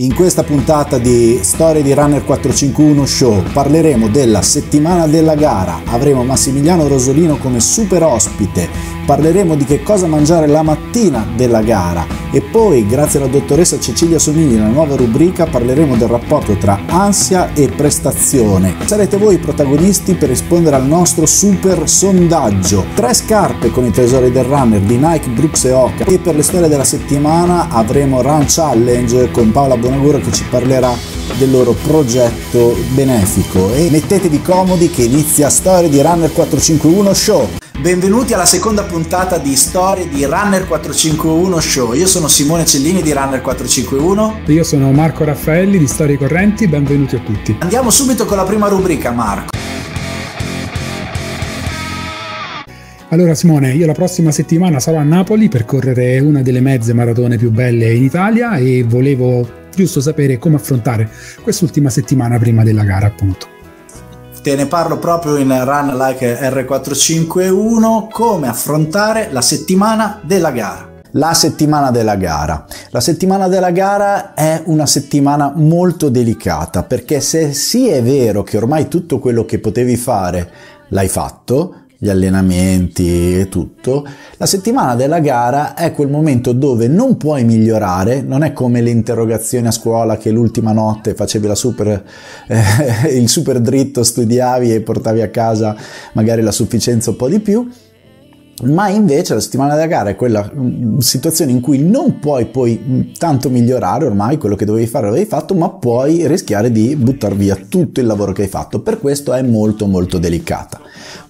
In questa puntata di Storie di Runner 451 Show parleremo della settimana della gara, avremo Massimiliano Rosolino come super ospite, parleremo di che cosa mangiare la mattina della gara e poi, grazie alla dottoressa Cecilia Somigli, nella nuova rubrica parleremo del rapporto tra ansia e prestazione. Sarete voi i protagonisti per rispondere al nostro super sondaggio. Tre scarpe con i tesori del runner di Nike, Brooks e Oka e per le storie della settimana avremo Run Challenge con Paola Bonaguro che ci parlerà del loro progetto benefico e mettetevi comodi che inizia Storie di Runner 451 Show. Benvenuti alla seconda puntata di Storie di Runner 451 Show. Io sono Simone Cellini di Runner 451. Io sono Marco Raffaelli di Storie Correnti, benvenuti a tutti. Andiamo subito con la prima rubrica, Marco. Allora Simone, io la prossima settimana sarò a Napoli per correre una delle mezze maratone più belle in Italia e volevo giusto sapere come affrontare quest'ultima settimana prima della gara appunto. Te ne parlo proprio in Run Like R451 come affrontare la settimana della gara. La settimana della gara. La settimana della gara è una settimana molto delicata perché se sì è vero che ormai tutto quello che potevi fare l'hai fatto, gli allenamenti e tutto, la settimana della gara è quel momento dove non puoi migliorare, non è come le interrogazioni a scuola che l'ultima notte facevi super, eh, il super dritto, studiavi e portavi a casa magari la sufficienza un po' di più, ma invece la settimana della gara è quella mm, situazione in cui non puoi poi mm, tanto migliorare ormai quello che dovevi fare l'avevi fatto ma puoi rischiare di buttare via tutto il lavoro che hai fatto per questo è molto molto delicata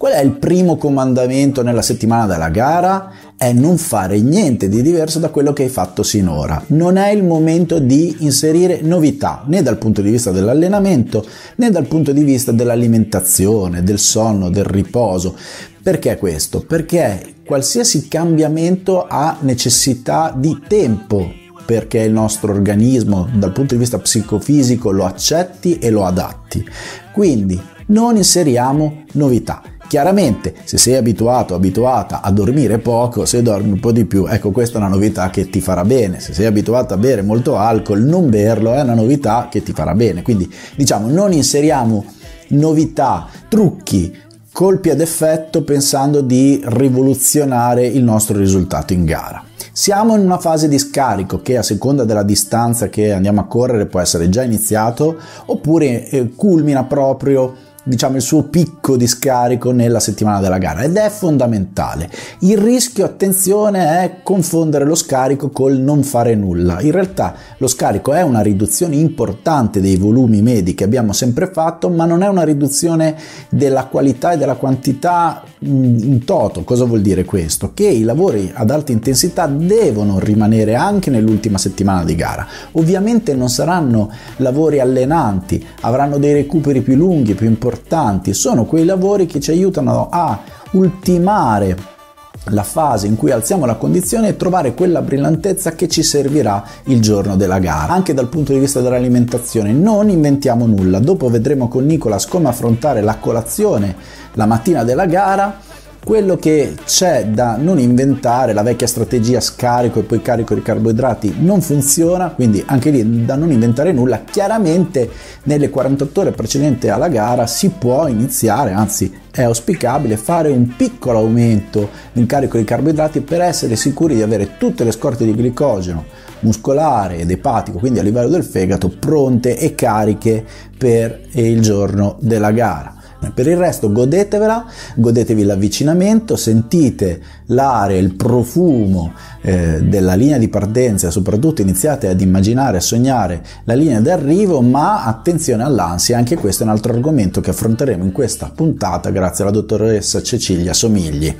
Qual è il primo comandamento nella settimana della gara? È non fare niente di diverso da quello che hai fatto sinora. Non è il momento di inserire novità, né dal punto di vista dell'allenamento, né dal punto di vista dell'alimentazione, del sonno, del riposo. Perché questo? Perché qualsiasi cambiamento ha necessità di tempo perché il nostro organismo dal punto di vista psicofisico lo accetti e lo adatti. Quindi non inseriamo novità. Chiaramente, se sei abituato, abituata a dormire poco, se dormi un po' di più, ecco questa è una novità che ti farà bene. Se sei abituato a bere molto alcol, non berlo è una novità che ti farà bene. Quindi, diciamo, non inseriamo novità, trucchi, colpi ad effetto pensando di rivoluzionare il nostro risultato in gara. Siamo in una fase di scarico che a seconda della distanza che andiamo a correre può essere già iniziato oppure eh, culmina proprio diciamo il suo picco di scarico nella settimana della gara ed è fondamentale. Il rischio, attenzione, è confondere lo scarico col non fare nulla. In realtà lo scarico è una riduzione importante dei volumi medi che abbiamo sempre fatto, ma non è una riduzione della qualità e della quantità in toto. Cosa vuol dire questo? Che i lavori ad alta intensità devono rimanere anche nell'ultima settimana di gara. Ovviamente non saranno lavori allenanti, avranno dei recuperi più lunghi, più importanti importanti, sono quei lavori che ci aiutano a ultimare la fase in cui alziamo la condizione e trovare quella brillantezza che ci servirà il giorno della gara. Anche dal punto di vista dell'alimentazione non inventiamo nulla. Dopo vedremo con Nicolas come affrontare la colazione la mattina della gara quello che c'è da non inventare, la vecchia strategia scarico e poi carico di carboidrati non funziona, quindi anche lì da non inventare nulla, chiaramente nelle 48 ore precedenti alla gara si può iniziare, anzi è auspicabile fare un piccolo aumento in carico di carboidrati per essere sicuri di avere tutte le scorte di glicogeno muscolare ed epatico, quindi a livello del fegato, pronte e cariche per il giorno della gara. Per il resto godetevela, godetevi l'avvicinamento, sentite l'aria, il profumo eh, della linea di partenza soprattutto iniziate ad immaginare, a sognare la linea d'arrivo, ma attenzione all'ansia, anche questo è un altro argomento che affronteremo in questa puntata grazie alla dottoressa Cecilia Somigli.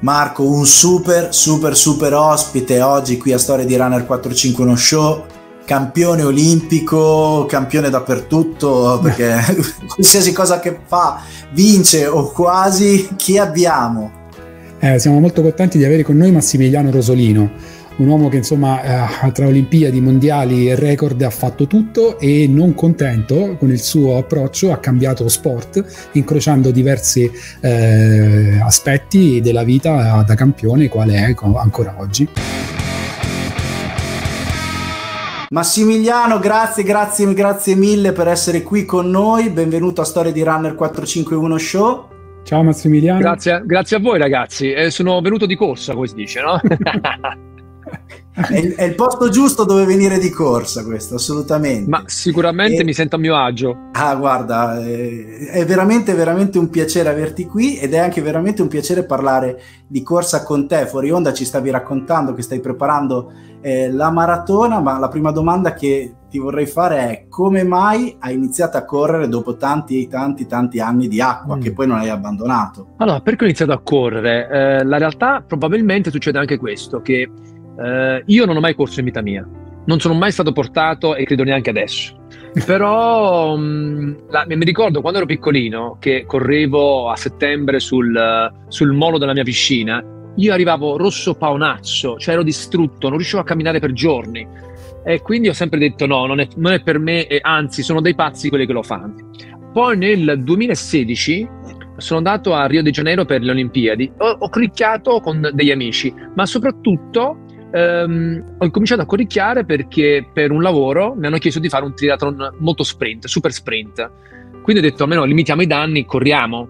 Marco, un super, super, super ospite oggi qui a Storia di Runner 451 Show campione olimpico, campione dappertutto, perché qualsiasi cosa che fa vince o quasi, chi abbiamo? Eh, siamo molto contenti di avere con noi Massimiliano Rosolino, un uomo che insomma eh, tra Olimpiadi, Mondiali e record ha fatto tutto e non contento con il suo approccio ha cambiato sport, incrociando diversi eh, aspetti della vita da campione, quale è ancora oggi. Massimiliano, grazie, grazie, grazie mille per essere qui con noi. Benvenuto a Storia di Runner 451 Show. Ciao Massimiliano. Grazie, grazie a voi ragazzi. Eh, sono venuto di corsa, come si dice, no? è, è, il posto giusto dove venire di corsa questo, assolutamente. Ma sicuramente e... mi sento a mio agio. Ah, guarda, eh, è veramente, veramente un piacere averti qui ed è anche veramente un piacere parlare di corsa con te. Fuori onda ci stavi raccontando che stai preparando eh, la maratona, ma la prima domanda che ti vorrei fare è come mai hai iniziato a correre dopo tanti, tanti, tanti anni di acqua mm. che poi non hai abbandonato? Allora, perché ho iniziato a correre? Eh, la realtà probabilmente succede anche questo, che eh, io non ho mai corso in vita mia, non sono mai stato portato e credo neanche adesso. Però mh, mm, la, mi ricordo quando ero piccolino che correvo a settembre sul, sul molo della mia piscina, io arrivavo rosso paonazzo, cioè ero distrutto, non riuscivo a camminare per giorni. E quindi ho sempre detto no, non è, non è per me, e anzi sono dei pazzi quelli che lo fanno. Poi nel 2016 sono andato a Rio de Janeiro per le Olimpiadi, ho, ho clicchiato con degli amici, ma soprattutto ehm, ho cominciato a corricchiare perché per un lavoro mi hanno chiesto di fare un triathlon molto sprint, super sprint. Quindi ho detto almeno limitiamo i danni, corriamo.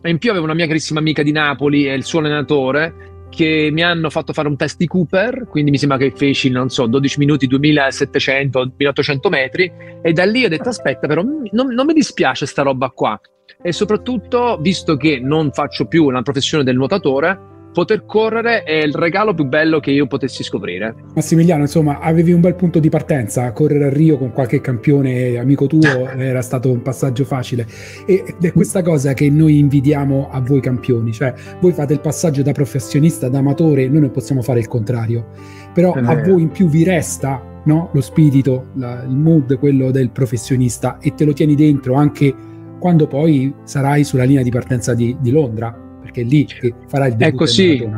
E in più avevo una mia carissima amica di Napoli e il suo allenatore che mi hanno fatto fare un test di Cooper, quindi mi sembra che feci, non so, 12 minuti, 2700, 1800 metri, e da lì ho detto aspetta però non, non mi dispiace sta roba qua. E soprattutto, visto che non faccio più la professione del nuotatore, poter correre è il regalo più bello che io potessi scoprire. Massimiliano, insomma, avevi un bel punto di partenza, correre a Rio con qualche campione amico tuo era stato un passaggio facile ed è questa cosa che noi invidiamo a voi campioni, cioè voi fate il passaggio da professionista ad amatore, noi non possiamo fare il contrario, però a voi in più vi resta no? lo spirito, la, il mood, quello del professionista e te lo tieni dentro anche quando poi sarai sulla linea di partenza di, di Londra perché è lì che farà il debutto è così.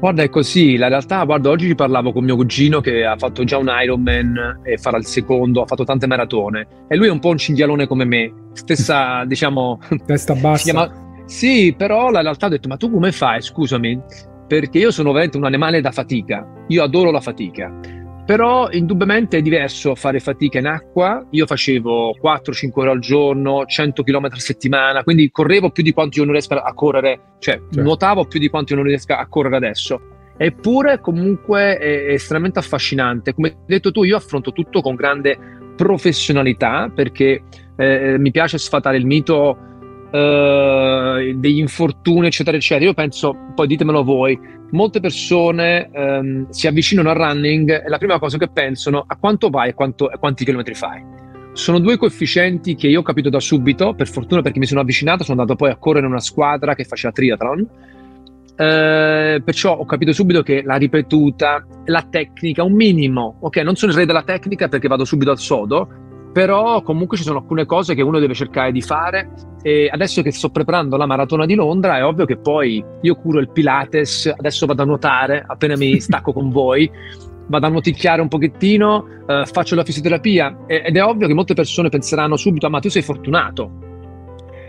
Guarda, è così. La realtà, guarda, oggi parlavo con mio cugino che ha fatto già un Ironman e farà il secondo, ha fatto tante maratone. E lui è un po' un cinghialone come me. Stessa, diciamo... Testa bassa. Chiama... Sì, però la realtà ho detto, ma tu come fai? Scusami, perché io sono veramente un animale da fatica. Io adoro la fatica. Però indubbiamente è diverso fare fatica in acqua. Io facevo 4-5 ore al giorno, 100 km a settimana, quindi correvo più di quanto io non riesca a correre, cioè certo. nuotavo più di quanto io non riesca a correre adesso. Eppure comunque è estremamente affascinante. Come hai detto tu, io affronto tutto con grande professionalità perché eh, mi piace sfatare il mito eh, degli infortuni, eccetera, eccetera. Io penso, poi ditemelo voi, molte persone ehm, si avvicinano al running e la prima cosa che pensano a quanto vai e quanto, quanti chilometri fai. Sono due coefficienti che io ho capito da subito, per fortuna perché mi sono avvicinato, sono andato poi a correre in una squadra che faceva triathlon, eh, perciò ho capito subito che la ripetuta, la tecnica, un minimo, ok, non sono il re della tecnica perché vado subito al sodo, però comunque ci sono alcune cose che uno deve cercare di fare. E adesso che sto preparando la maratona di Londra è ovvio che poi io curo il Pilates, adesso vado a nuotare appena mi stacco con voi, vado a noticchiare un pochettino, eh, faccio la fisioterapia. Ed è ovvio che molte persone penseranno subito ah, ma tu sei fortunato.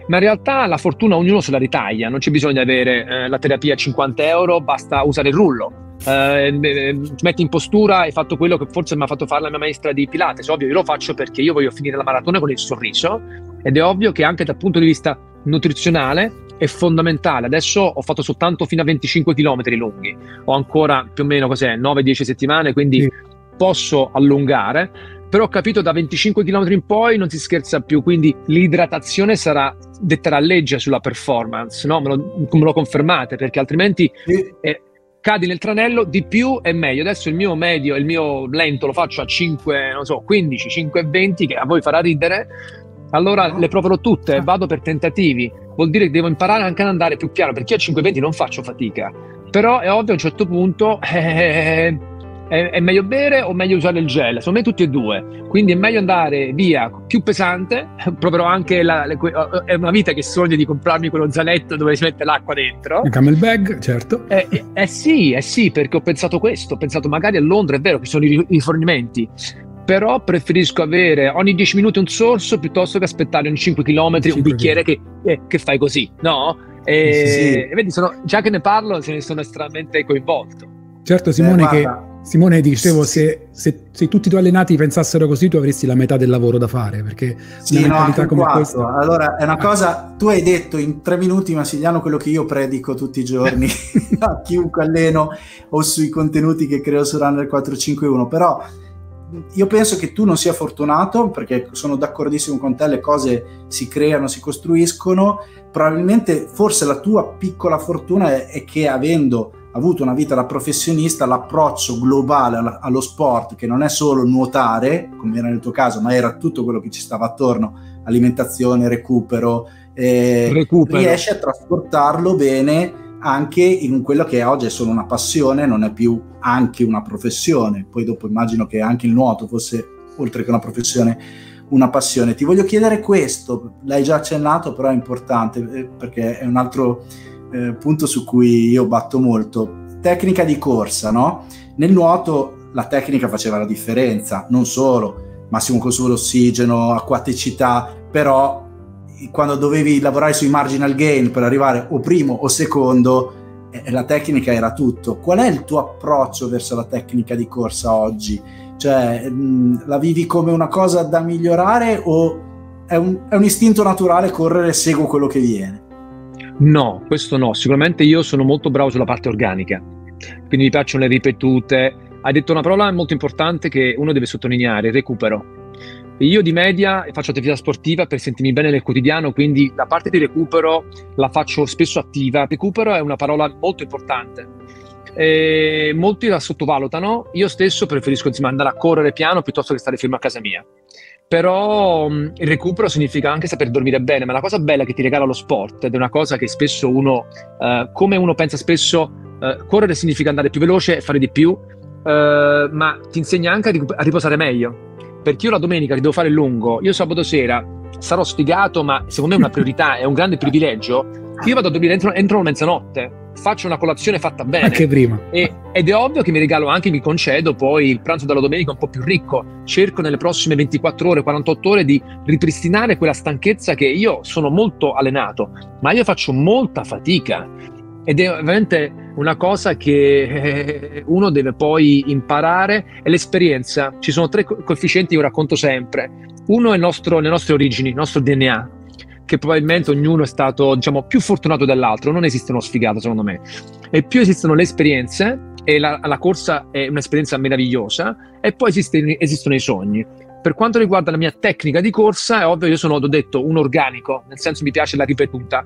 Ma in realtà la fortuna ognuno se la ritaglia, non c'è bisogno di avere eh, la terapia a 50 euro, basta usare il rullo eh, metti in postura hai fatto quello che forse mi ha fatto fare la mia maestra di Pilates. Ovvio, io lo faccio perché io voglio finire la maratona con il sorriso ed è ovvio che anche dal punto di vista nutrizionale è fondamentale. Adesso ho fatto soltanto fino a 25 km lunghi, ho ancora più o meno cos'è, 9-10 settimane, quindi sì. posso allungare. Però ho capito da 25 km in poi non si scherza più, quindi l'idratazione sarà detterà legge sulla performance, no? me, lo, me lo confermate perché altrimenti sì. è, cadi nel tranello, di più è meglio. Adesso il mio medio il mio lento lo faccio a 5, non so, 15, 5 20, che a voi farà ridere. Allora le proverò tutte, vado per tentativi. Vuol dire che devo imparare anche ad andare più piano, perché io a 5-20 non faccio fatica. Però è ovvio a un certo punto eh, è, è, meglio bere o meglio usare il gel? Secondo me tutti e due. Quindi è meglio andare via più pesante. Proverò anche la, le, è una vita che sogno di comprarmi quello zaletto dove si mette l'acqua dentro. Il camel bag, certo. Eh, eh, eh, sì, eh sì, perché ho pensato questo. Ho pensato magari a Londra, è vero che sono i rifornimenti però preferisco avere ogni 10 minuti un sorso piuttosto che aspettare ogni 5 km 5 un bicchiere che, eh, che, fai così, no? E, sì, sì. e vedi, sono, già che ne parlo, se ne sono estremamente coinvolto. Certo, Simone, eh, che Simone, dicevo, se, se, se, tutti i tuoi allenati pensassero così, tu avresti la metà del lavoro da fare, perché sì, una no, come questa... Allora, è una cosa, tu hai detto in tre minuti, Massiliano, quello che io predico tutti i giorni. A chiunque alleno o sui contenuti che creo su Runner 451, però io penso che tu non sia fortunato, perché sono d'accordissimo con te, le cose si creano, si costruiscono, probabilmente forse la tua piccola fortuna è, è che avendo avuto una vita da professionista, l'approccio globale allo sport, che non è solo nuotare, come era nel tuo caso, ma era tutto quello che ci stava attorno, alimentazione, recupero, eh, recupero. riesce a trasportarlo bene anche in quello che oggi è solo una passione, non è più anche una professione. Poi dopo immagino che anche il nuoto fosse, oltre che una professione, una passione. Ti voglio chiedere questo, l'hai già accennato, però è importante eh, perché è un altro eh, punto su cui io batto molto. Tecnica di corsa, no? Nel nuoto la tecnica faceva la differenza, non solo massimo consumo d'ossigeno, acquaticità, però quando dovevi lavorare sui marginal gain per arrivare o primo o secondo, eh, la tecnica era tutto. Qual è il tuo approccio verso la tecnica di corsa oggi? Cioè, mh, la vivi come una cosa da migliorare o è un, è un istinto naturale correre e seguo quello che viene? No, questo no. Sicuramente io sono molto bravo sulla parte organica, quindi mi piacciono le ripetute. Hai detto una parola molto importante che uno deve sottolineare, recupero. Io di media faccio attività sportiva per sentirmi bene nel quotidiano, quindi la parte di recupero la faccio spesso attiva. Recupero è una parola molto importante. E molti la sottovalutano, io stesso preferisco insomma, andare a correre piano piuttosto che stare fermo a casa mia però mm, il recupero significa anche saper dormire bene, ma la cosa bella che ti regala lo sport ed è una cosa che spesso uno, uh, come uno pensa spesso, uh, correre significa andare più veloce e fare di più, uh, ma ti insegna anche a, riposare meglio. Perché io la domenica che devo fare lungo, io sabato sera sarò sfigato, ma secondo me è una priorità, è un grande privilegio. Io vado a dormire entro, entro mezzanotte faccio una colazione fatta bene. Anche prima. E, ed è ovvio che mi regalo anche, mi concedo poi il pranzo della domenica un po' più ricco. Cerco nelle prossime 24 ore, 48 ore di ripristinare quella stanchezza che io sono molto allenato, ma io faccio molta fatica. Ed è ovviamente una cosa che eh, uno deve poi imparare, è l'esperienza. Ci sono tre coefficienti che io racconto sempre. Uno è nostro, le nostre origini, il nostro DNA, che probabilmente ognuno è stato diciamo, più fortunato dell'altro, non esiste uno sfigato secondo me, e più esistono le esperienze, e la, la corsa è un'esperienza meravigliosa, e poi esiste, esistono i sogni. Per quanto riguarda la mia tecnica di corsa, è ovvio, io sono, ho detto, un organico, nel senso mi piace la ripetuta,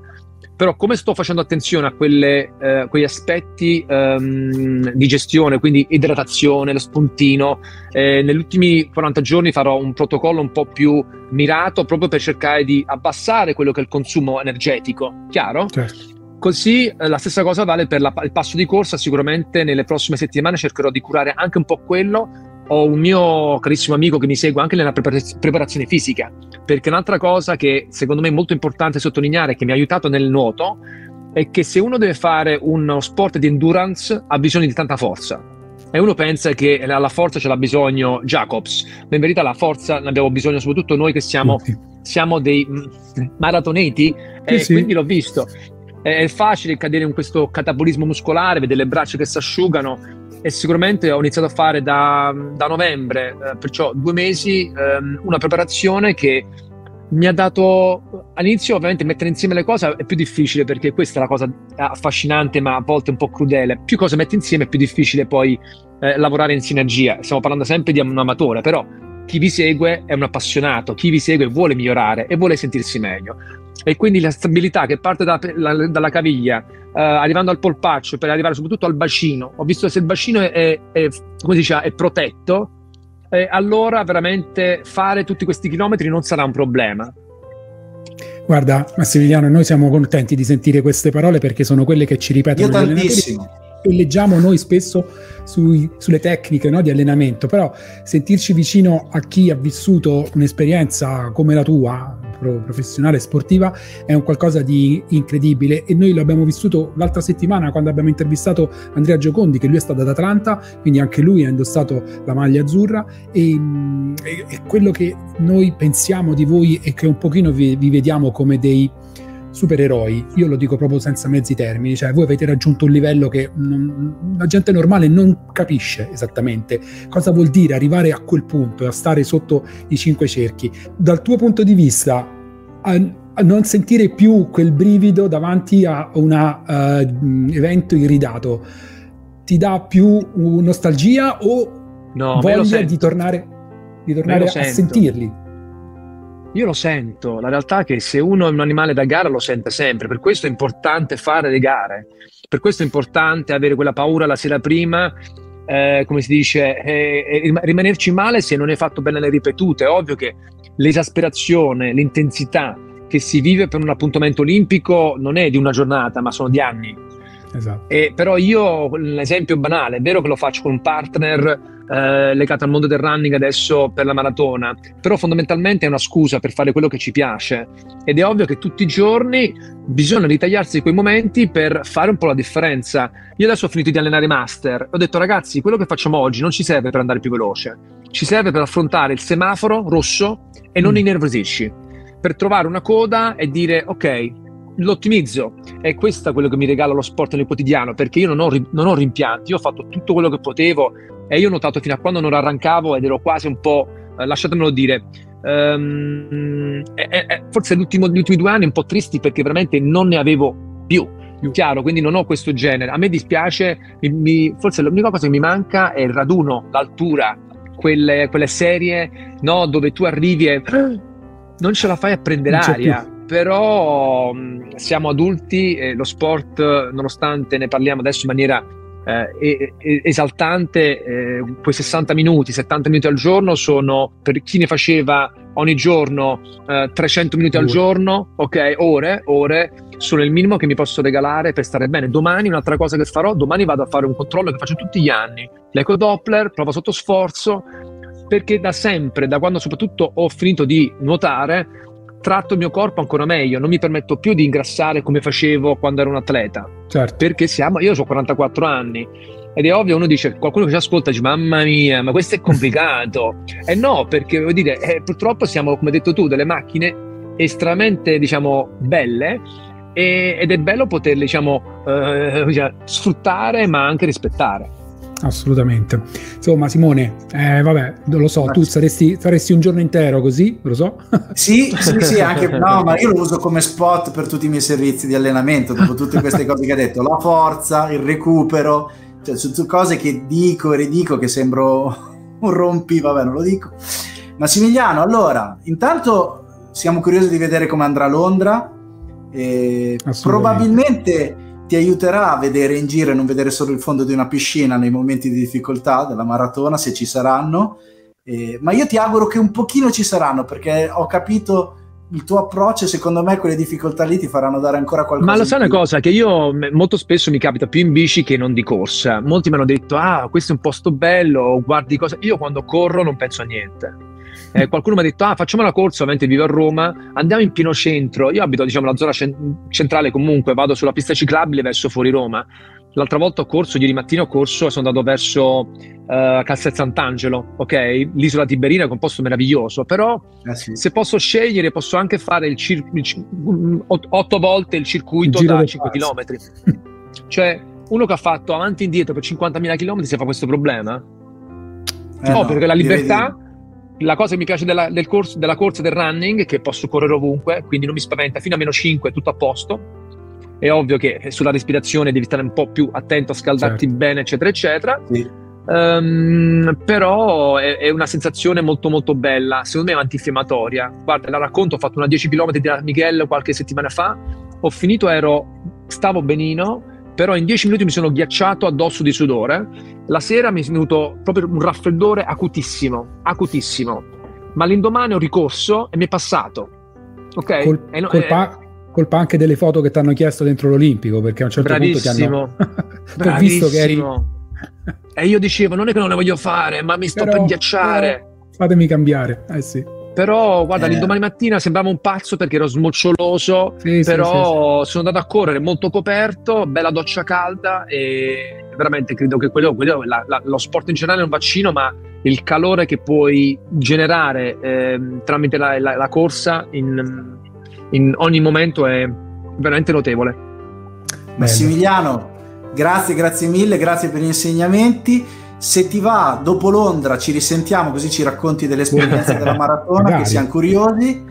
però come sto facendo attenzione a quelle, eh, quegli aspetti um, di gestione, quindi idratazione, lo spuntino, eh, negli ultimi 40 giorni farò un protocollo un po' più mirato proprio per cercare di abbassare quello che è il consumo energetico, chiaro? Certo. Così eh, la stessa cosa vale per la, il passo di corsa, sicuramente nelle prossime settimane cercherò di curare anche un po' quello ho un mio carissimo amico che mi segue anche nella preparazione fisica, perché un'altra cosa che secondo me è molto importante sottolineare, che mi ha aiutato nel nuoto, è che se uno deve fare uno sport di endurance ha bisogno di tanta forza. E uno pensa che la forza ce l'ha bisogno Jacobs, ma in verità la forza ne abbiamo bisogno soprattutto noi che siamo, siamo dei maratoneti, sì, e sì. quindi l'ho visto. È facile cadere in questo catabolismo muscolare, vedere le braccia che si asciugano, e sicuramente ho iniziato a fare da, da novembre, eh, perciò due mesi, ehm, una preparazione che mi ha dato all'inizio ovviamente mettere insieme le cose è più difficile perché questa è la cosa affascinante ma a volte un po' crudele. Più cose metti insieme è più difficile poi eh, lavorare in sinergia. Stiamo parlando sempre di un amatore però chi vi segue è un appassionato chi vi segue vuole migliorare e vuole sentirsi meglio e quindi la stabilità che parte da, la, dalla caviglia, eh, arrivando al polpaccio per arrivare soprattutto al bacino. Ho visto che se il bacino è, è, è, dice, è protetto, eh, allora veramente fare tutti questi chilometri non sarà un problema. Guarda, Massimiliano, noi siamo contenti di sentire queste parole perché sono quelle che ci ripetono Io tantissimo e leggiamo noi spesso sui, sulle tecniche no, di allenamento, però sentirci vicino a chi ha vissuto un'esperienza come la tua, professionale sportiva è un qualcosa di incredibile. E noi l'abbiamo vissuto l'altra settimana quando abbiamo intervistato Andrea Giocondi che lui è stato ad Atlanta quindi anche lui ha indossato la maglia azzurra. E, e, e quello che noi pensiamo di voi è che un pochino vi, vi vediamo come dei supereroi, io lo dico proprio senza mezzi termini, cioè voi avete raggiunto un livello che non, la gente normale non capisce esattamente cosa vuol dire arrivare a quel punto, a stare sotto i cinque cerchi. Dal tuo punto di vista, a, non sentire più quel brivido davanti a un uh, evento iridato, ti dà più nostalgia o no, voglia di tornare, di tornare a sentirli? Io lo sento, la realtà è che se uno è un animale da gara lo sente sempre, per questo è importante fare le gare, per questo è importante avere quella paura la sera prima, eh, come si dice, eh, rimanerci male se non è fatto bene le ripetute. È ovvio che l'esasperazione, l'intensità che si vive per un appuntamento olimpico non è di una giornata, ma sono di anni. Esatto. E, però io, un esempio banale, è vero che lo faccio con un partner eh, legato al mondo del running adesso per la maratona, però fondamentalmente è una scusa per fare quello che ci piace ed è ovvio che tutti i giorni bisogna ritagliarsi quei momenti per fare un po' la differenza. Io adesso ho finito di allenare master, ho detto ragazzi, quello che facciamo oggi non ci serve per andare più veloce, ci serve per affrontare il semaforo rosso e non mm. innervosirci, per trovare una coda e dire ok, l'ottimizzo. È questo quello che mi regala lo sport nel quotidiano, perché io non ho, non ho rimpianti, io ho fatto tutto quello che potevo e io ho notato fino a quando non arrancavo ed ero quasi un po', eh, lasciatemelo dire, um, eh, eh, forse gli ultimi due anni un po' tristi perché veramente non ne avevo più. Chiaro, quindi non ho questo genere. A me dispiace, mi, mi, forse l'unica cosa che mi manca è il raduno, l'altura, quelle, quelle serie no, dove tu arrivi e non ce la fai a prendere aria. Però mh, siamo adulti e lo sport, nonostante ne parliamo adesso in maniera eh, esaltante, eh, quei 60 minuti, 70 minuti al giorno sono per chi ne faceva ogni giorno eh, 300 minuti al giorno, ok, ore, ore, sono il minimo che mi posso regalare per stare bene. Domani un'altra cosa che farò, domani vado a fare un controllo che faccio tutti gli anni, l'eco Doppler, prova sotto sforzo, perché da sempre, da quando soprattutto ho finito di nuotare, tratto il mio corpo ancora meglio, non mi permetto più di ingrassare come facevo quando ero un atleta. Certo. Perché siamo, io ho 44 anni ed è ovvio, uno dice, qualcuno che ci ascolta dice, mamma mia, ma questo è complicato. e no, perché vuol dire, eh, purtroppo siamo, come hai detto tu, delle macchine estremamente, diciamo, belle e, ed è bello poterle, diciamo, eh, sfruttare ma anche rispettare assolutamente. Insomma, Simone, eh, vabbè, lo so, tu saresti, faresti un giorno intero così, lo so? Sì, sì, sì, anche, no, ma io lo uso come spot per tutti i miei servizi di allenamento, dopo tutte queste cose che hai detto, la forza, il recupero, cioè su cose che dico e ridico che sembro un rompi, vabbè, non lo dico. Massimiliano, allora, intanto siamo curiosi di vedere come andrà Londra. Probabilmente ti aiuterà a vedere in giro e non vedere solo il fondo di una piscina nei momenti di difficoltà della maratona, se ci saranno. Eh, ma io ti auguro che un pochino ci saranno, perché ho capito il tuo approccio, secondo me quelle difficoltà lì ti faranno dare ancora qualcosa. Ma lo sai una cosa, che io molto spesso mi capita più in bici che non di corsa. Molti mi hanno detto, ah, questo è un posto bello, guardi cosa... Io quando corro non penso a niente eh, qualcuno mi ha detto, ah, facciamo la corsa, ovviamente vivo a Roma, andiamo in pieno centro. Io abito, diciamo, la zona cent- centrale comunque, vado sulla pista ciclabile verso fuori Roma. L'altra volta ho corso, ieri mattina ho corso e sono andato verso uh, Castel Sant'Angelo, ok? L'isola Tiberina, che è un posto meraviglioso, però eh sì. se posso scegliere posso anche fare il cir- il, otto volte il circuito il da 5 km. cioè, uno che ha fatto avanti e indietro per 50.000 km si fa questo problema? Eh no, no, perché la libertà la cosa che mi piace della, del corso, della corsa del running è che posso correre ovunque, quindi non mi spaventa, fino a meno 5 tutto a posto. È ovvio che sulla respirazione devi stare un po' più attento a scaldarti certo. bene, eccetera, eccetera. Sì. Um, però è, è, una sensazione molto molto bella, secondo me è antinfiammatoria. Guarda, la racconto, ho fatto una 10 km di Miguel qualche settimana fa, ho finito, ero, stavo benino, però in 10 minuti mi sono ghiacciato addosso di sudore. La sera mi è venuto proprio un raffreddore acutissimo, acutissimo. Ma l'indomani ho ricorso e mi è passato. Ok? Col, no, colpa, eh, colpa, anche delle foto che ti hanno chiesto dentro l'Olimpico, perché a un certo bravissimo, punto ti hanno... visto che eri... E io dicevo, non è che non le voglio fare, ma mi sto però, per ghiacciare. fatemi cambiare, eh sì. Però guarda, eh. l'indomani mattina sembrava un pazzo perché ero smoccioloso, sì, però sì, sì, sono andato a correre molto coperto, bella doccia calda e veramente credo che quello, quello la, la, lo sport in generale è un vaccino, ma il calore che puoi generare eh, tramite la, la corsa in, in, ogni momento è veramente notevole. Massimiliano, grazie, grazie mille, grazie per gli insegnamenti. Se ti va, dopo Londra ci risentiamo così ci racconti delle esperienze della maratona, che siamo curiosi.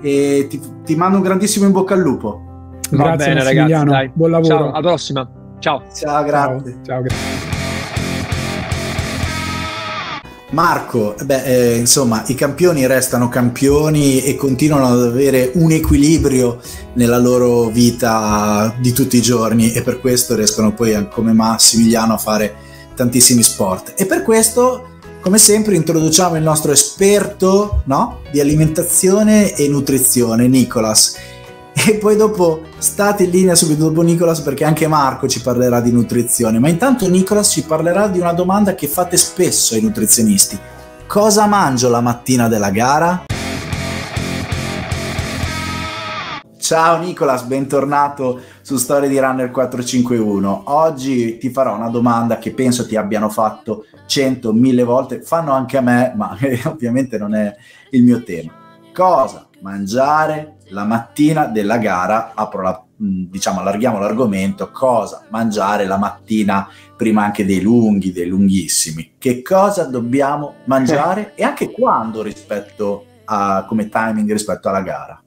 E ti, ti, mando un grandissimo in bocca al lupo. Grazie bene, ragazzi, buon lavoro. Ciao, alla prossima. Ciao. Ciao, grazie. Ciao, ciao grazie. Marco, beh, eh, insomma, i campioni restano campioni e continuano ad avere un equilibrio nella loro vita di tutti i giorni e per questo riescono poi, come Massimiliano, a fare tantissimi sport. E per questo, come sempre, introduciamo il nostro esperto no? di alimentazione e nutrizione, Nicolas e poi dopo state in linea subito dopo Nicolas perché anche Marco ci parlerà di nutrizione, ma intanto Nicolas ci parlerà di una domanda che fate spesso ai nutrizionisti. Cosa mangio la mattina della gara? Ciao Nicolas, bentornato su Storie di Runner 451. Oggi ti farò una domanda che penso ti abbiano fatto 100, 1000 volte, fanno anche a me, ma ovviamente non è il mio tema. Cosa mangiare la mattina della gara, apro la, mm, diciamo, allarghiamo l'argomento, cosa mangiare la mattina prima anche dei lunghi, dei lunghissimi, che cosa dobbiamo mangiare e anche quando rispetto a, come timing rispetto alla gara.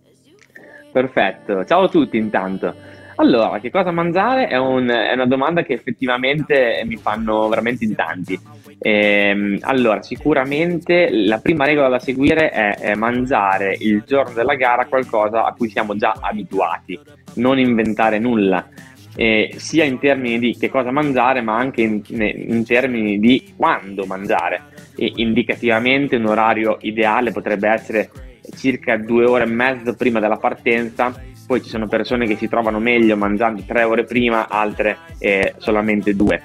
Perfetto, ciao a tutti intanto. Allora, che cosa mangiare è, un, è una domanda che effettivamente mi fanno veramente in tanti. Ehm, allora, sicuramente la prima regola da seguire è, è, mangiare il giorno della gara qualcosa a cui siamo già abituati, non inventare nulla, eh, sia in termini di che cosa mangiare, ma anche in, in termini di quando mangiare. E indicativamente un orario ideale potrebbe essere circa due ore e mezzo prima della partenza poi ci sono persone che si trovano meglio mangiando tre ore prima, altre eh, solamente due.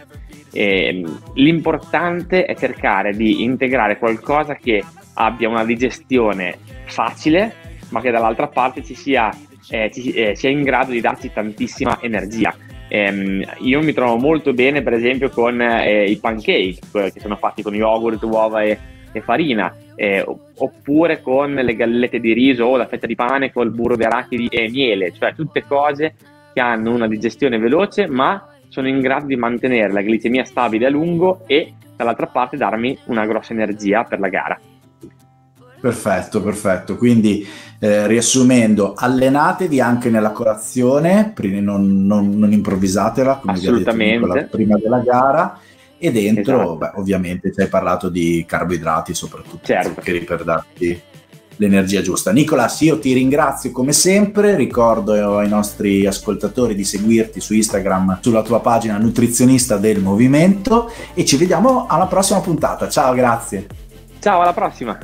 Eh, l'importante è cercare di integrare qualcosa che abbia una digestione facile, ma che dall'altra parte ci sia, eh, ci, eh, sia in grado di darci tantissima energia. Um, io mi trovo molto bene, per esempio, con eh, i pancake che sono fatti con yogurt, uova e, e farina eh, oppure con le gallette di riso o la fetta di pane con il burro di arachidi e miele, cioè tutte cose che hanno una digestione veloce ma sono in grado di mantenere la glicemia stabile a lungo e dall'altra parte darmi una grossa energia per la gara. Perfetto, perfetto. Quindi eh, riassumendo, allenatevi anche nella colazione, non, non, non improvvisatela come Assolutamente. Detto, prima della gara e dentro esatto. beh, ovviamente ci hai parlato di carboidrati soprattutto certo. per darti l'energia giusta. Nicolas, io ti ringrazio come sempre, ricordo ai nostri ascoltatori di seguirti su Instagram sulla tua pagina nutrizionista del movimento e ci vediamo alla prossima puntata. Ciao, grazie. Ciao, alla prossima.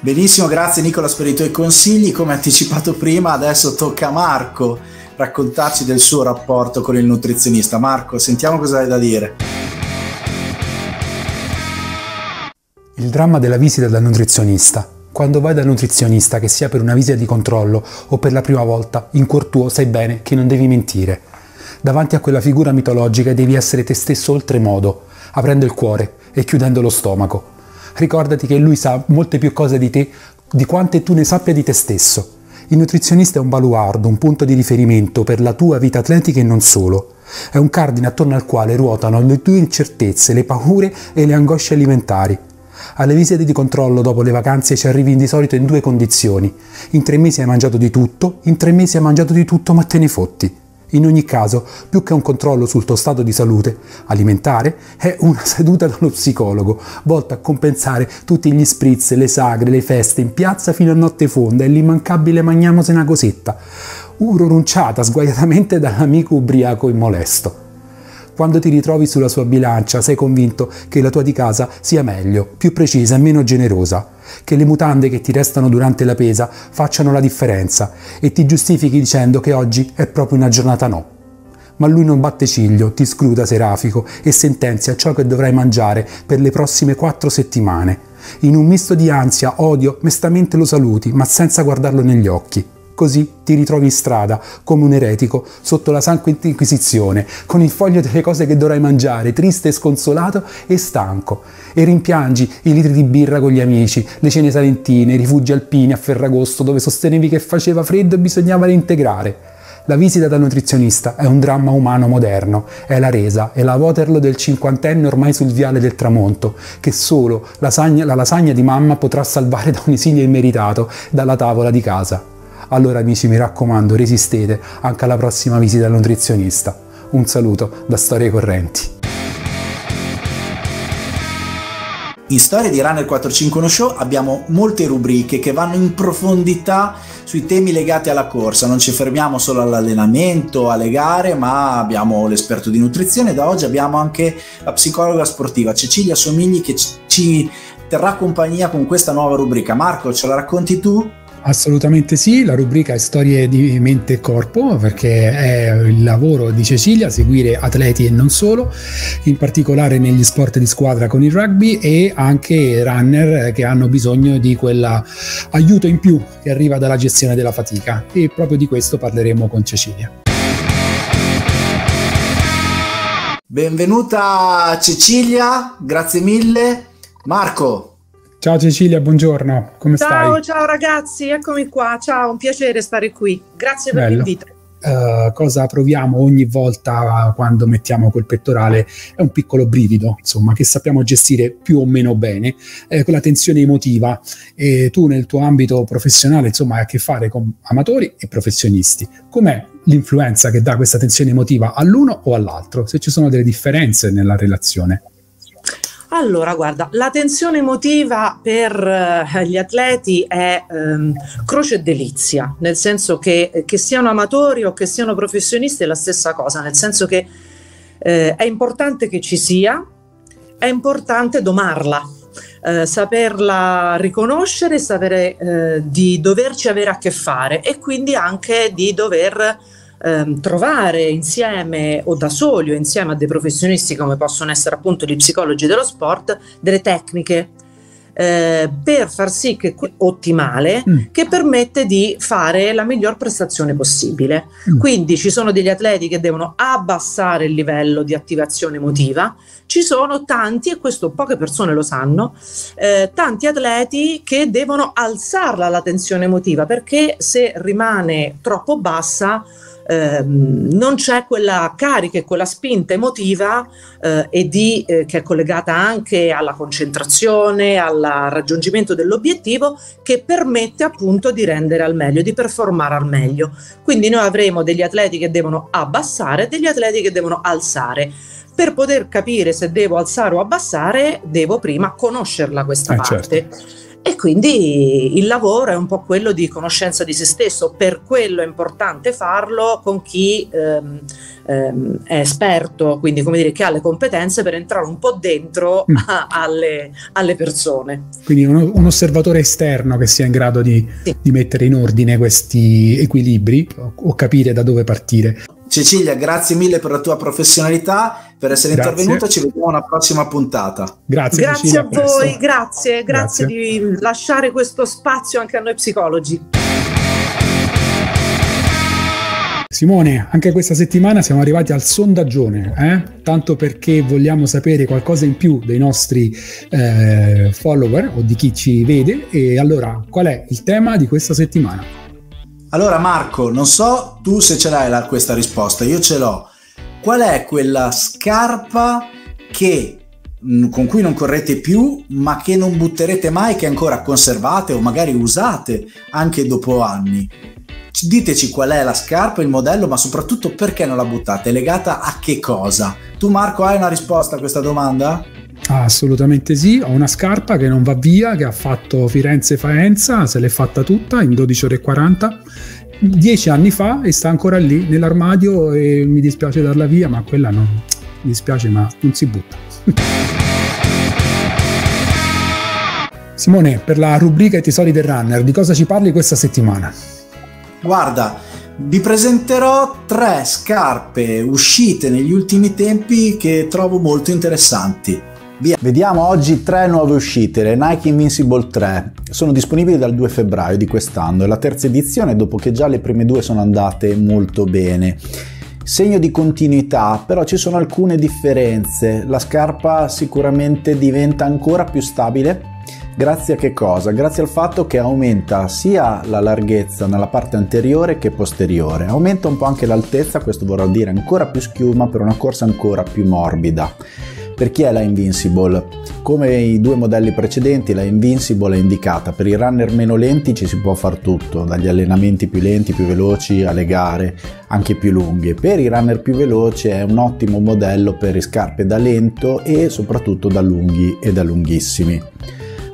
Benissimo, grazie Nicolas per i tuoi consigli. Come anticipato prima, adesso tocca a Marco raccontarci del suo rapporto con il nutrizionista. Marco, sentiamo cosa hai da dire. Il dramma della visita dal nutrizionista. Quando vai dal nutrizionista, che sia per una visita di controllo o per la prima volta, in cuor tuo sai bene che non devi mentire. Davanti a quella figura mitologica devi essere te stesso oltremodo, aprendo il cuore e chiudendo lo stomaco. Ricordati che lui sa molte più cose di te di quante tu ne sappia di te stesso il nutrizionista è un baluardo, un punto di riferimento per la tua vita atletica e non solo. È un cardine attorno al quale ruotano le tue incertezze, le paure e le angosce alimentari. Alle visite di controllo dopo le vacanze ci arrivi di solito in due condizioni. In tre mesi hai mangiato di tutto, in tre mesi hai mangiato di tutto ma te ne fotti. In ogni caso, più che un controllo sul tuo stato di salute alimentare, è una seduta dallo psicologo, volta a compensare tutti gli spritz, le sagre, le feste in piazza fino a notte fonda e l'immancabile magnamosi una cosetta, urorunciata sguaiatamente dall'amico ubriaco e molesto. Quando ti ritrovi sulla sua bilancia sei convinto che la tua di casa sia meglio, più precisa e meno generosa, che le mutande che ti restano durante la pesa facciano la differenza e ti giustifichi dicendo che oggi è proprio una giornata no. Ma lui non batte ciglio, ti scruta serafico e sentenzia ciò che dovrai mangiare per le prossime quattro settimane. In un misto di ansia, odio, mestamente lo saluti, ma senza guardarlo negli occhi. Così ti ritrovi in strada, come un eretico, sotto la Santa Inquisizione, con il foglio delle cose che dovrai mangiare, triste sconsolato e stanco. E rimpiangi i litri di birra con gli amici, le cene salentine, i rifugi alpini a Ferragosto dove sostenevi che faceva freddo e bisognava reintegrare. La visita dal nutrizionista è un dramma umano moderno, è la resa, è la Waterloo del cinquantenne ormai sul viale del tramonto, che solo la, lasagna, la lasagna di mamma potrà salvare da un esilio immeritato dalla tavola di casa. Allora amici mi raccomando resistete anche alla prossima visita al nutrizionista. Un saluto da Storie Correnti. In Storia di Runner 451 Show abbiamo molte rubriche che vanno in profondità sui temi legati alla corsa, non ci fermiamo solo all'allenamento, alle gare, ma abbiamo l'esperto di nutrizione, da oggi abbiamo anche la psicologa sportiva Cecilia Somigli che ci terrà compagnia con questa nuova rubrica. Marco, ce la racconti tu? Assolutamente sì, la rubrica è Storie di mente e corpo perché è il lavoro di Cecilia seguire atleti e non solo, in particolare negli sport di squadra con il rugby e anche runner che hanno bisogno di quell'aiuto in più che arriva dalla gestione della fatica e proprio di questo parleremo con Cecilia. Benvenuta Cecilia, grazie mille. Marco, Ciao Cecilia, buongiorno, come ciao, stai? Ciao, ciao ragazzi, eccomi qua, ciao, un piacere stare qui, grazie per Bello. l'invito. Uh, cosa proviamo ogni volta quando mettiamo quel pettorale è un piccolo brivido, insomma, che sappiamo gestire più o meno bene, eh, quella tensione emotiva. E tu nel tuo ambito professionale, insomma, hai a che fare con amatori e professionisti. Com'è l'influenza che dà questa tensione emotiva all'uno o all'altro? Se ci sono delle differenze nella relazione? Allora, guarda, la tensione emotiva per eh, gli atleti è ehm, croce e delizia, nel senso che, che siano amatori o che siano professionisti è la stessa cosa, nel senso che eh, è importante che ci sia, è importante domarla, eh, saperla riconoscere, sapere eh, di doverci avere a che fare e quindi anche di dover ehm, trovare insieme o da soli o insieme a dei professionisti come possono essere appunto gli psicologi dello sport delle tecniche eh, per far sì che ottimale mm. che permette di fare la miglior prestazione possibile. Mm. Quindi ci sono degli atleti che devono abbassare il livello di attivazione emotiva, ci sono tanti, e questo poche persone lo sanno, eh, tanti atleti che devono alzarla la tensione emotiva perché se rimane troppo bassa ehm, non c'è quella carica e quella spinta emotiva eh, e di, eh, che è collegata anche alla concentrazione, al raggiungimento dell'obiettivo che permette appunto di rendere al meglio, di performare al meglio. Quindi noi avremo degli atleti che devono abbassare e degli atleti che devono alzare. Per poter capire se devo alzare o abbassare, devo prima conoscerla questa eh, parte. Certo e quindi il lavoro è un po' quello di conoscenza di se stesso, per quello è importante farlo con chi ehm, ehm, è esperto, quindi come dire che ha le competenze per entrare un po' dentro mm. a, alle, alle, persone. Quindi uno, un osservatore esterno che sia in grado di, sì. di mettere in ordine questi equilibri o, o capire da dove partire. Cecilia, grazie mille per la tua professionalità, per essere grazie. intervenuta. Ci vediamo alla prossima puntata. Grazie, grazie Cecilia, a voi, grazie, grazie, grazie di lasciare questo spazio anche a noi psicologi. Simone, anche questa settimana siamo arrivati al sondaggione, eh? tanto perché vogliamo sapere qualcosa in più dei nostri eh, follower o di chi ci vede. E allora, qual è il tema di questa settimana? Allora Marco, non so tu se ce l'hai la, questa risposta, io ce l'ho. Qual è quella scarpa che, mm, con cui non correte più, ma che non butterete mai, che ancora conservate o magari usate anche dopo anni? Diteci qual è la scarpa, il modello, ma soprattutto perché non la buttate, legata a che cosa? Tu Marco hai una risposta a questa domanda? Assolutamente sì, ho una scarpa che non va via, che ha fatto Firenze-Faenza, se l'è fatta tutta in 12 ore e 40, dieci anni fa e sta ancora lì nell'armadio e mi dispiace darla via, ma quella non mi dispiace, ma non si butta. Simone, per la rubrica I tesori del runner, di cosa ci parli questa settimana? Guarda, vi presenterò tre scarpe uscite negli ultimi tempi che trovo molto interessanti. Via. Vediamo oggi tre nuove uscite, le Nike Invincible 3. Sono disponibili dal 2 febbraio di quest'anno, è la terza edizione dopo che già le prime due sono andate molto bene. Segno di continuità, però ci sono alcune differenze. La scarpa sicuramente diventa ancora più stabile. Grazie a che cosa? Grazie al fatto che aumenta sia la larghezza nella parte anteriore che posteriore. Aumenta un po' anche l'altezza, questo vorrà dire ancora più schiuma per una corsa ancora più morbida. Per chi è la Invincible? Come i due modelli precedenti, la Invincible è indicata per i runner meno lenti, ci si può fare tutto, dagli allenamenti più lenti, più veloci, alle gare anche più lunghe. Per i runner più veloci è un ottimo modello per scarpe da lento e soprattutto da lunghi e da lunghissimi.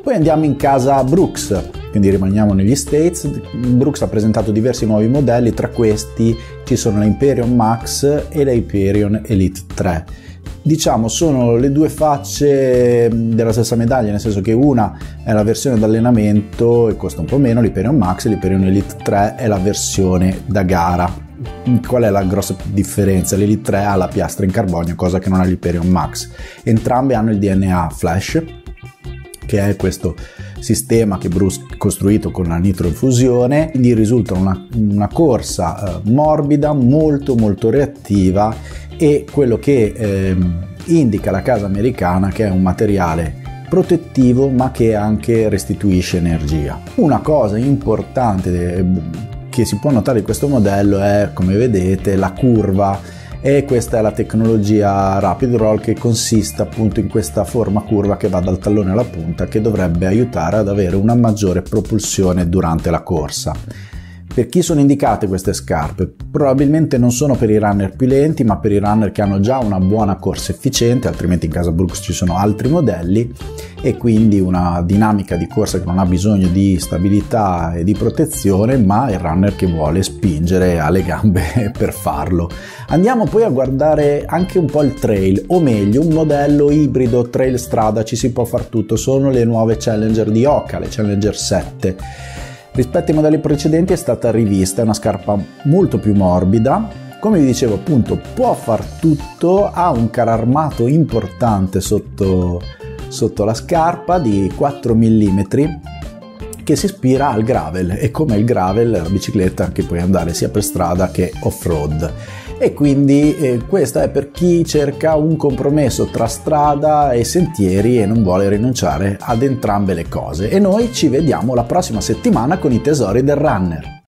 Poi andiamo in casa Brooks, quindi rimaniamo negli States. Brooks ha presentato diversi nuovi modelli, tra questi ci sono la Imperion Max e la Hyperion Elite 3 diciamo sono le due facce della stessa medaglia, nel senso che una è la versione d'allenamento e costa un po' meno, l'Hyperion Max e l'Hyperion Elite 3 è la versione da gara. Qual è la grossa differenza? L'Elite 3 ha la piastra in carbonio, cosa che non ha l'Hyperion Max. Entrambe hanno il DNA Flash, che è questo sistema che Bruce ha costruito con la nitroinfusione, gli risulta una, una corsa eh, morbida, molto molto reattiva e quello che eh, indica la casa americana che è un materiale protettivo ma che anche restituisce energia. Una cosa importante che si può notare di questo modello è come vedete la curva e questa è la tecnologia Rapid Roll che consiste appunto in questa forma curva che va dal tallone alla punta che dovrebbe aiutare ad avere una maggiore propulsione durante la corsa. Per chi sono indicate queste scarpe? Probabilmente non sono per i runner più lenti, ma per i runner che hanno già una buona corsa efficiente, altrimenti in casa Brooks ci sono altri modelli e quindi una dinamica di corsa che non ha bisogno di stabilità e di protezione, ma il runner che vuole spingere ha le gambe per farlo. Andiamo poi a guardare anche un po' il trail, o meglio, un modello ibrido trail strada, ci si può far tutto, sono le nuove Challenger di Oca, le Challenger 7 Rispetto ai modelli precedenti è stata rivista, è una scarpa molto più morbida, come vi dicevo appunto può far tutto, ha un caro armato importante sotto, sotto la scarpa di 4 mm che si ispira al gravel. E come il gravel la bicicletta che puoi andare sia per strada che off-road e quindi eh, questa è per chi cerca un compromesso tra strada e sentieri e non vuole rinunciare ad entrambe le cose. E noi ci vediamo la prossima settimana con i tesori del runner.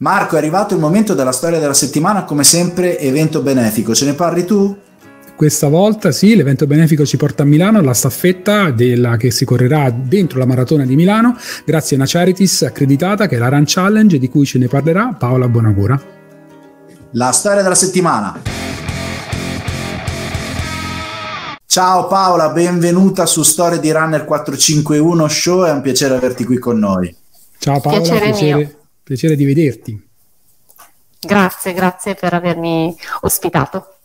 Marco, è arrivato il momento della storia della settimana, come sempre evento benefico, ce ne parli tu? Questa volta sì, l'evento benefico ci porta a Milano, la staffetta della, che si correrà dentro la maratona di Milano, grazie a una charities accreditata che è la Run Challenge, di cui ce ne parlerà Paola Bonagura. La storia della settimana. Ciao Paola, benvenuta su Storia di Runner 451 Show, è un piacere averti qui con noi. Ciao Paola, piacere, piacere, piacere di vederti. Grazie, grazie per avermi ospitato.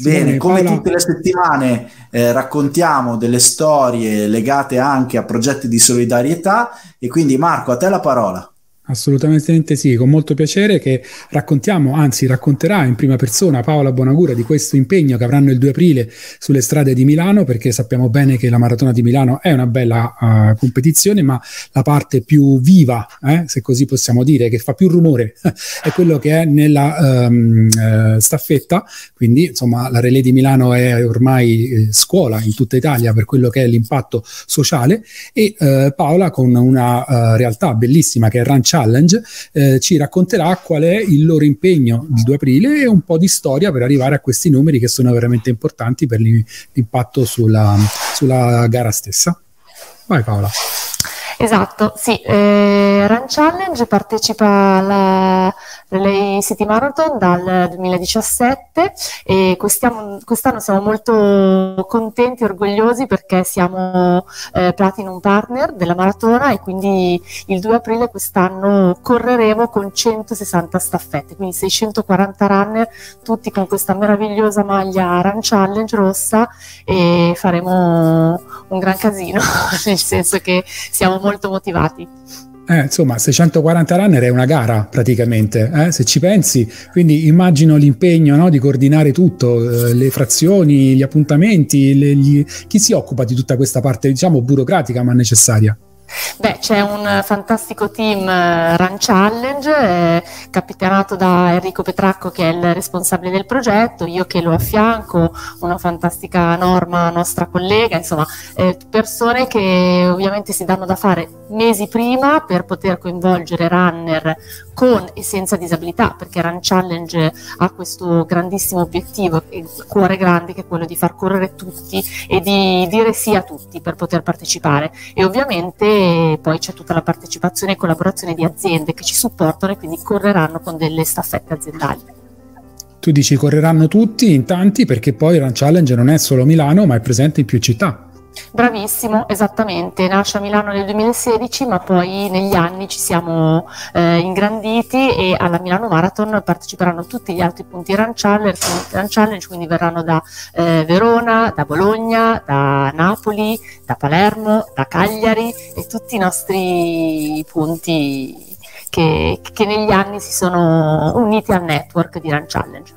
Bene, come tutte le settimane eh, raccontiamo delle storie legate anche a progetti di solidarietà. E quindi Marco, a te la parola. Assolutamente sì, con molto piacere che raccontiamo, anzi racconterà in prima persona Paola Bonagura di questo impegno che avranno il 2 aprile sulle strade di Milano, perché sappiamo bene che la maratona di Milano è una bella uh, competizione, ma la parte più viva, eh, se così possiamo dire, che fa più rumore, è quello che è nella um, uh, staffetta, quindi insomma la Relay di Milano è ormai eh, scuola in tutta Italia per quello che è l'impatto sociale e uh, Paola con una realtà bellissima che è Rancia Challenge, eh, ci racconterà qual è il loro impegno il 2 aprile e un po' di storia per arrivare a questi numeri che sono veramente importanti per l'impatto sulla, sulla gara stessa. Vai Paola. Esatto, sì, eh, Run Challenge partecipa alla Relay City Marathon dal 2017 e quest'anno, quest'anno siamo molto contenti e orgogliosi perché siamo eh, Platinum Partner della maratona e quindi il 2 aprile quest'anno correremo con 160 staffette, quindi 640 runner, tutti con questa meravigliosa maglia Run Challenge rossa e faremo un gran casino, nel senso che siamo molto molto motivati. Eh, insomma, 640 runner è una gara praticamente, eh, se ci pensi. Quindi immagino l'impegno no, di coordinare tutto, eh, le frazioni, gli appuntamenti. Le, gli... Chi si occupa di tutta questa parte, diciamo, burocratica ma necessaria? Beh, c'è un fantastico team uh, Run Challenge, eh, capitanato da Enrico Petracco che è il responsabile del progetto, io che lo affianco, una fantastica Norma, nostra collega, insomma, eh, persone che ovviamente si danno da fare mesi prima per poter coinvolgere runner con e senza disabilità, perché Run Challenge ha questo grandissimo obiettivo, il cuore grande che è quello di far correre tutti e di dire sì a tutti per poter partecipare. E ovviamente poi c'è tutta la partecipazione e collaborazione di aziende che ci supportano e quindi correranno con delle staffette aziendali. Tu dici correranno tutti in tanti perché poi Run Challenge non è solo Milano ma è presente in più città. Bravissimo, esattamente, nasce a Milano nel 2016 ma poi negli anni ci siamo eh, ingranditi e alla Milano Marathon parteciperanno tutti gli altri punti Run Challenge, Run Challenge quindi verranno da eh, Verona, da Bologna, da Napoli, da Palermo, da Cagliari e tutti i nostri punti che, che negli anni si sono uniti al network di Run Challenge.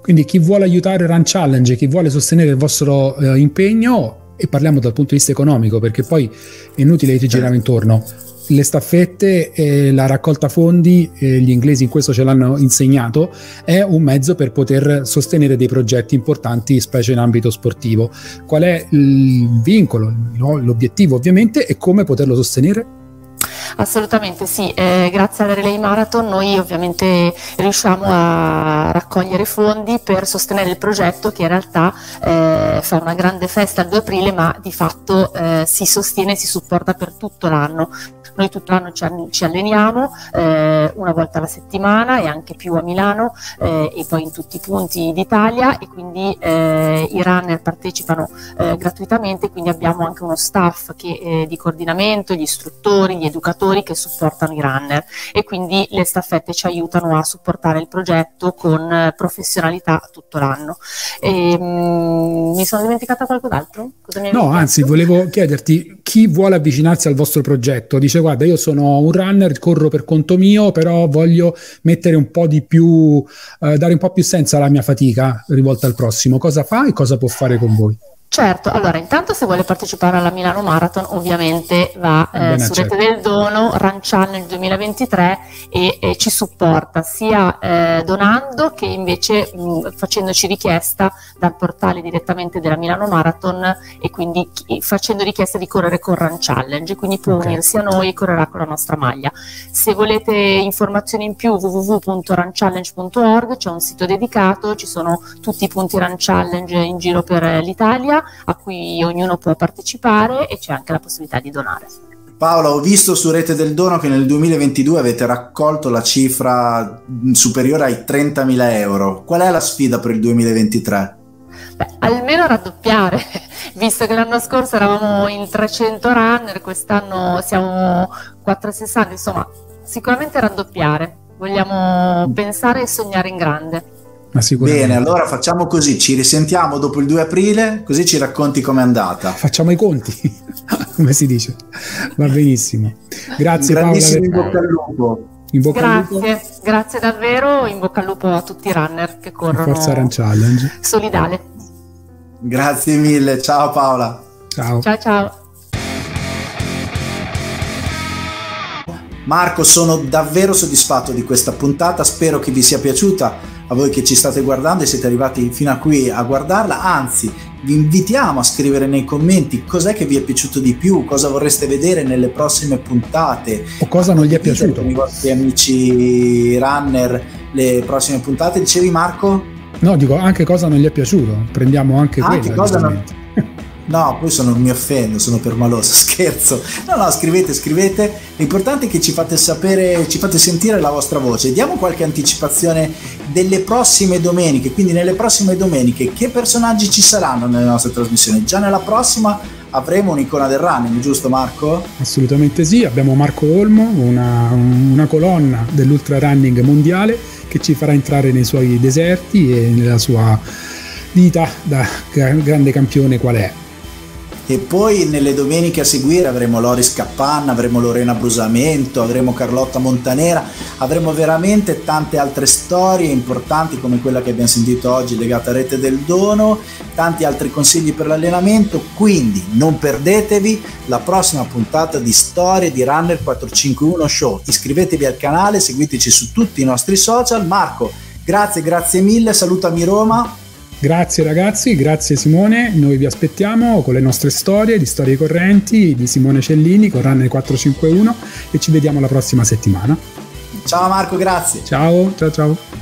Quindi chi vuole aiutare Run Challenge, chi vuole sostenere il vostro eh, impegno, e parliamo dal punto di vista economico perché poi è inutile che girare intorno le staffette e la raccolta fondi, eh, gli inglesi in questo ce l'hanno insegnato, è un mezzo per poter sostenere dei progetti importanti, specie in ambito sportivo. Qual è il vincolo, l'obiettivo ovviamente e come poterlo sostenere? Assolutamente sì, eh, grazie alla Relay Marathon noi ovviamente riusciamo a raccogliere fondi per sostenere il progetto che in realtà eh, fa una grande festa il 2 aprile ma di fatto eh, si sostiene e si supporta per tutto l'anno. Noi tutto l'anno ci, alleniamo eh, una volta alla settimana e anche più a Milano eh, e poi in tutti i punti d'Italia e quindi eh, i runner partecipano gratuitamente, quindi abbiamo anche uno staff che, di coordinamento, gli istruttori, gli educatori che supportano i runner e quindi le staffette ci aiutano a supportare il progetto con professionalità tutto l'anno. E, mh, mm, mi sono dimenticata qualcos'altro? no, anzi, volevo chiederti chi vuole avvicinarsi al vostro progetto. Dice, guarda, io sono un runner, corro per conto mio, però voglio mettere un po' di più, eh, dare un po' più senso alla mia fatica rivolta al prossimo. Cosa fa e cosa può fare con voi? Certo, allora intanto se vuole partecipare alla Milano Marathon ovviamente va eh, su Rete del Dono, Run Challenge 2023 e, e ci supporta sia eh, donando che invece mh, facendoci richiesta dal portale direttamente della Milano Marathon e quindi facendo richiesta di correre con Run Challenge, quindi può okay. unirsi a noi e correrà con la nostra maglia. Se volete informazioni in più www.runchallenge.org c'è un sito dedicato, ci sono tutti i punti Run Challenge in giro per l'Italia a cui ognuno può partecipare e c'è anche la possibilità di donare. Paola, ho visto su Rete del Dono che nel 2022 avete raccolto la cifra superiore ai 30.000 euro. Qual è la sfida per il 2023? Beh, almeno raddoppiare, visto che l'anno scorso eravamo in 300 runner, quest'anno siamo 460, insomma, sicuramente raddoppiare. Vogliamo pensare e sognare in grande. Bene, allora facciamo così, ci risentiamo dopo il 2 aprile, così ci racconti com'è andata. Facciamo i conti, come si dice. Va benissimo. Grazie Paola. In bocca al lupo. In bocca grazie, al lupo. grazie davvero, in bocca al lupo a tutti i runner che corrono. Forza Run Challenge. Solidale. Grazie mille, ciao Paola. Ciao. Ciao ciao. Marco, sono davvero soddisfatto di questa puntata, spero che vi sia piaciuta a voi che ci state guardando e siete arrivati fino a qui a guardarla, anzi vi invitiamo a scrivere nei commenti cos'è che vi è piaciuto di più, cosa vorreste vedere nelle prossime puntate o cosa non gli è piaciuto con i vostri amici runner le prossime puntate, dicevi Marco? No, dico anche cosa non gli è piaciuto, prendiamo anche, anche quella. Cosa non... No, poi sono, mi offendo, sono permaloso, scherzo. No, no, scrivete, scrivete. L'importante è che ci fate sapere, ci fate sentire la vostra voce. Diamo qualche anticipazione delle prossime domeniche. Quindi, nelle prossime domeniche, che personaggi ci saranno nelle nostre trasmissioni? Già nella prossima avremo un'icona del running, giusto Marco? Assolutamente sì. Abbiamo Marco Olmo, una, una colonna dell'ultra running mondiale che ci farà entrare nei suoi deserti e nella sua vita da grande campione qual è. E poi nelle domeniche a seguire avremo Loris Cappanna, avremo Lorena Brusamento, avremo Carlotta Montanera, avremo veramente tante altre storie importanti come quella che abbiamo sentito oggi legata a Rete del Dono, tanti altri consigli per l'allenamento, quindi non perdetevi la prossima puntata di Storie di Runner 451 Show. Iscrivetevi al canale, seguiteci su tutti i nostri social. Marco, grazie, grazie mille, salutami Roma. Grazie ragazzi, grazie Simone, noi vi aspettiamo con le nostre storie di storie correnti di Simone Cellini con Runner 451 e ci vediamo la prossima settimana. Ciao Marco, grazie. Ciao, ciao ciao.